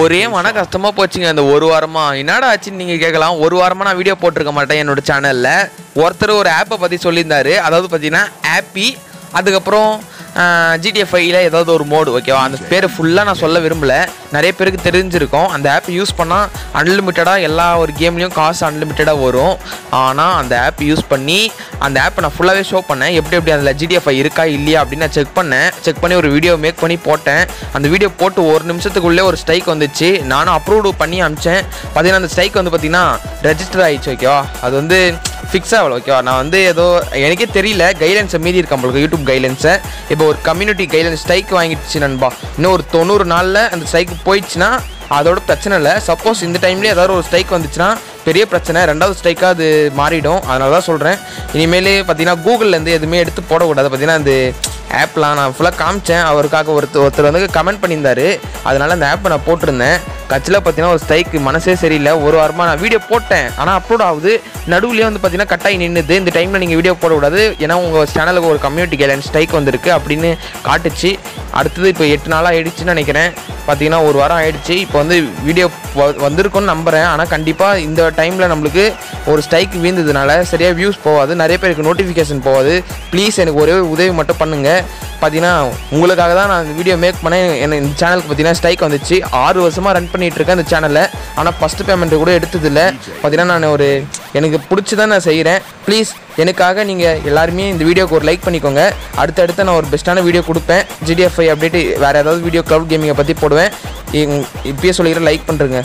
ஒரே மன கஷ்டமாக போச்சுங்க. இந்த ஒரு வாரமாக என்னடா ஆச்சுன்னு நீங்கள் கேட்கலாம். ஒரு வாரமாக நான் வீடியோ போட்டிருக்க மாட்டேன் என்னோட சேனலில் ஒருத்தர் ஒரு ஆப்பை பற்றி சொல்லியிருந்தாரு. அதாவது பார்த்தீங்கன்னா ஆப்பி அதுக்கப்புறம் ஜிடிஎஃப்ஐயில் ஏதாவது ஒரு மோடு ஓகேவா அந்த பேர் ஃபுல்லாக நான் சொல்ல விரும்பலை. நிறைய பேருக்கு தெரிஞ்சிருக்கும். அந்த ஆப் யூஸ் பண்ணால் அன்லிமிட்டடாக எல்லா ஒரு கேம்லேயும் காசு அன்லிமிட்டடாக வரும். ஆனால் அந்த ஆப் யூஸ் பண்ணி அந்த ஆப்பை நான் ஃபுல்லாகவே ஷோ பண்ணேன். எப்படி எப்படி அதில் ஜிடிஎஃப்ஐ இருக்கா இல்லையா அப்படின்னு நான் செக் பண்ணேன். செக் பண்ணி ஒரு வீடியோ மேக் பண்ணி போட்டேன். அந்த வீடியோ போட்டு ஒரு நிமிஷத்துக்குள்ளே ஒரு ஸ்ட்ரைக் வந்துச்சு. நானும் அப்ரூவ் பண்ணி அனுப்பிச்சேன். பார்த்தீங்கன்னா அந்த ஸ்ட்ரைக் வந்து பார்த்தீங்கன்னா ரெஜிஸ்டர் ஆகிடுச்சு ஓகேவா அது வந்து ஃபிக்ஸ் ஆகல ஓகேவா நான் வந்து ஏதோ எனக்கே தெரியல. கைட்லைன்ஸை மீதி இருக்கா நம்மளுக்கு யூடியூப் கைட்லைன்ஸை இப்போ ஒரு கம்யூனிட்டி கைட்லைன்ஸ் ஸ்ட்ரைக் வாங்கிடுச்சு நண்பா. இன்னும் ஒரு தொண்ணூறு நாளில் அந்த ஸ்ட்ரைக் போயிடுச்சுன்னா அதோட பிரச்சனை இல்லை. சப்போஸ் இந்த டைம்லேயே ஏதாவது ஒரு ஸ்ட்ரைக் வந்துச்சுன்னா பெரிய பிரச்சனை. ரெண்டாவது ஸ்ட்ரைக்காக அது மாறிடும். அதனால தான் சொல்கிறேன் இனிமேல் பார்த்தீங்கன்னா கூகுள்லேருந்து எதுவுமே எடுத்து போடக்கூடாது. பார்த்தீங்கன்னா அந்த ஆப்லாம் நான் ஃபுல்லாக காமிச்சேன். அவருக்காக ஒருத்தர் ஒருத்தர் வந்து கமெண்ட் பண்ணியிருந்தாரு. அதனால் அந்த ஆப்பை நான் போட்டிருந்தேன். கட்சியில் பார்த்தீங்கன்னா ஒரு ஸ்ட்ரைக்கு மனசே சரியில்லை. ஒரு வாரமாக நான் வீடியோ போட்டேன். ஆனால் அப்லோட் ஆகுது. நடுவுலேயே வந்து பார்த்தீங்கன்னா கட்டாயி நின்றுது இந்த டைமில் நீங்கள் வீடியோ போடக்கூடாது. ஏன்னா உங்கள் சேனலுக்கு ஒரு கம்யூனிட்டி கேலன் ஸ்ட்ரைக் வந்திருக்கு அப்படின்னு காட்டுச்சு. அடுத்தது இப்போ எட்டு நாளாக ஆயிடுச்சுன்னு நினைக்கிறேன். பார்த்தீங்கன்னா ஒரு வாரம் ஆயிடுச்சு. இப்போ வந்து வீடியோ வந்திருக்கும்னு நம்புகிறேன் ஆனால் கண்டிப்பாக இந்த டைமில் நம்மளுக்கு ஒரு ஸ்ட்ரைக் வீழ்ந்ததுனால சரியாக வியூஸ் போகாது. நிறைய பேருக்கு நோட்டிஃபிகேஷன் போகாது. ப்ளீஸ் எனக்கு ஒரே உதவி மட்டும் பண்ணுங்கள் பார்த்தீங்கன்னா உங்களுக்காக தான் நான் வீடியோ மேக் பண்ணேன். எனக்கு இந்த சேனலுக்கு பார்த்தீங்கன்னா ஸ்ட்ரைக் வந்துச்சு. ஆறு வருஷமாக ரன் பண்ணிட்டு இருக்கேன் இந்த சேனலில் ஆனால் ஃபஸ்ட்டு பேமெண்ட் கூட எடுத்ததில்ல. பார்த்தீங்கன்னா நான் ஒரு எனக்கு பிடிச்சி தான் நான் செய்கிறேன் ப்ளீஸ் எனக்காக நீங்கள் எல்லாருமே இந்த வீடியோக்கு ஒரு லைக் பண்ணிக்கோங்க. அடுத்தடுத்து நான் ஒரு பெஸ்ட்டான வீடியோ கொடுப்பேன். ஜிடிஎஃப்ஐ அப்டேட் வேறு ஏதாவது வீடியோ க்ளவுட் கேமிங்கை பற்றி போடுவேன். இப்பயே சொல்லிக்கிறேன் லைக் பண்ணுறேங்க